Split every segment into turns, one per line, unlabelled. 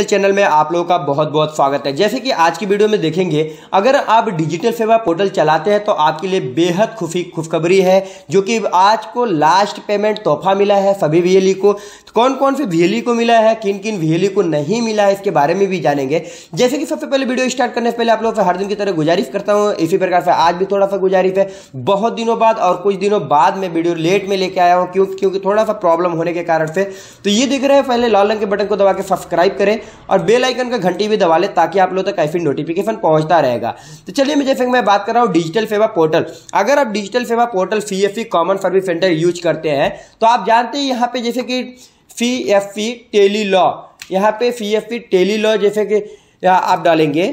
Digital channel में आप लोगों का बहुत बहुत स्वागत है। जैसे कि आज की वीडियो में देखेंगे, अगर आप डिजिटल सेवा पोर्टल चलाते हैं तो आपके लिए बेहद खुशी खुशखबरी है, जो कि आज को लास्ट पेमेंट तोहफा मिला है सभी वी को। कौन कौन से वी को मिला है किन किन वी को नहीं मिला है, इसके बारे में भी जानेंगे। जैसे कि सबसे पहले वीडियो स्टार्ट करने से पहले आप लोग से हर दिन की तरह गुजारिश करता हूँ, इसी प्रकार से आज भी थोड़ा सा गुजारिश है। बहुत दिनों बाद और कुछ दिनों बाद में वीडियो लेट में लेके आया हूँ, क्यों, क्योंकि थोड़ा सा प्रॉब्लम होने के कारण से। तो ये देख रहे हैं, पहले लाल रंग के बटन को दबा के सब्सक्राइब करें और बेल आइकन का घंटी भी दबा लें ताकि आप लोग तक ऐसी नोटिफिकेशन पहुँचता रहेगा। तो चलिए, मैं जैसे मैं बात कर रहा हूँ डिजिटल सेवा पोर्टल अगर आप digital Seva portal C common service centre use करते हैं तो आप जानते हैं यहाँ पे जैसे कि सी एफ़ टेली लॉ यहाँ पे सी एफ़ टेली लॉ जैसे कि आप डालेंगे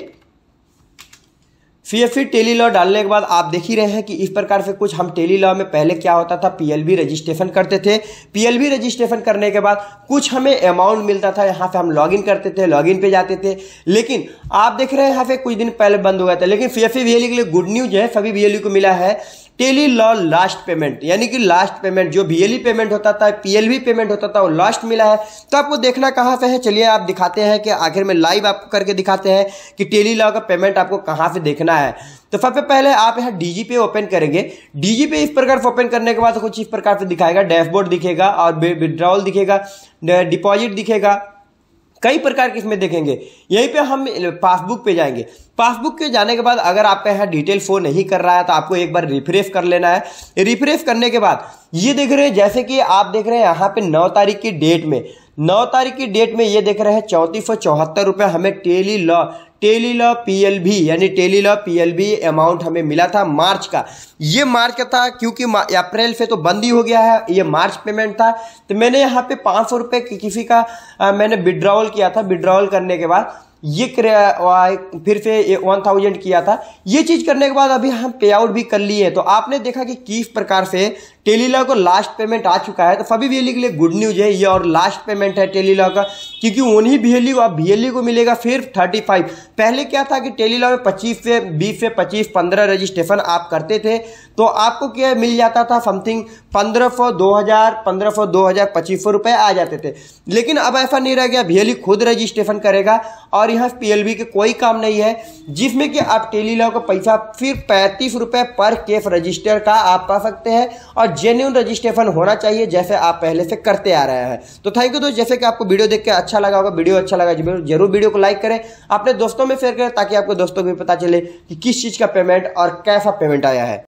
फिर फिर टेली लॉ डालने के बाद आप देख ही रहे हैं कि इस प्रकार से कुछ हम टेली लॉ में पहले क्या होता था? पीएलबी रजिस्ट्रेशन करते थे। पीएलबी रजिस्ट्रेशन करने के बाद कुछ हमें अमाउंट मिलता था। यहाँ पे हम लॉगिन करते थे लॉगिन पे जाते थे। लेकिन आप देख रहे हैं यहाँ पे कुछ दिन पहले बंद हो गया था। लेकिन सी एफ़ के लिए गुड न्यूज़ है, सभी वी को मिला है। टेली लॉ लास्ट पेमेंट, यानी कि लास्ट पेमेंट, जो बीएलई पेमेंट होता था पीएलबी पेमेंट होता था, वो लास्ट मिला है। तो आपको देखना कहाँ से है? चलिए आप दिखाते हैं कि आखिर में लाइव आपको करके दिखाते हैं कि टेली लॉ का पेमेंट आपको कहाँ से देखना है। तो सबसे पहले आप यहाँ डीजी पे ओपन करेंगे। डीजी पे इस प्रकार से ओपन करने के बाद कुछ इस प्रकार से दिखाएगा डैशबोर्ड दिखेगा और विड्रॉल दिखेगा डिपॉजिट दिखेगा। कई प्रकार के इसमें देखेंगे। यहीं पे हम पासबुक पे जाएँगे। पासबुक के जाने के बाद अगर आपका यहाँ डिटेल फो नहीं कर रहा है तो आपको एक बार रिफ्रेश कर लेना है। रिफ्रेश करने के बाद ये देख रहे हैं, जैसे कि आप देख रहे हैं यहाँ पे नौ तारीख की डेट में। नौ तारीख की डेट में ये देख रहे हैं, चौंतीस सौ चौहत्तर रुपये हमें tele law tele law PLB यानी टेली लॉ पीएलबी अमाउंट हमें मिला था मार्च का। ये मार्च का था क्योंकि अप्रैल से तो बंद ही हो गया है ये मार्च पेमेंट था। तो मैंने यहाँ पे पाँच सौ रुपये किसी का आ, मैंने विड्रॉल किया था विड्रॉल करने के बाद। ये फिर से वन थाउज़ेंड किया था। ये चीज़ करने के बाद अभी हम पे आउट भी कर लिए तो आपने देखा कि किस प्रकार से टेलीलॉ को लास्ट पेमेंट आ चुका है तो सभी बीएलई के लिए गुड न्यूज़ है, ये और लास्ट पेमेंट है टेलीलॉ का, क्योंकि उन्हीं बीएलई को, अब बीएलई को मिलेगा फिर थर्टी फाइव पहले क्या था कि टेलीलॉ में पच्चीस से बीस से पच्चीस, पंद्रह रजिस्ट्रेशन आप करते थे तो आपको क्या मिल जाता था समथिंग पंद्रह सौ दो हज़ार, पंद्रह सौ दो हज़ार आ जाते थे। लेकिन अब ऐसा नहीं रह गया बीएलई खुद रजिस्ट्रेशन करेगा, और यहाँ पीएलबी के कोई काम नहीं है, जिसमें कि आप टेलीलॉ का पैसा फिर पैंतीस पर केस रजिस्टर का आप पा सकते हैं, और जेन्यून रजिस्ट्रेशन होना चाहिए, जैसे आप पहले से करते आ रहे हैं। तो थैंक यू दोस्त, जैसे कि आपको वीडियो देख के अच्छा लगा होगा, वीडियो अच्छा लगा, ज़रूर वीडियो को लाइक करें। अपने दोस्तों में शेयर करें, ताकि आपको दोस्तों को भी पता चले कि किस चीज़ का पेमेंट और कैसा पेमेंट आया है।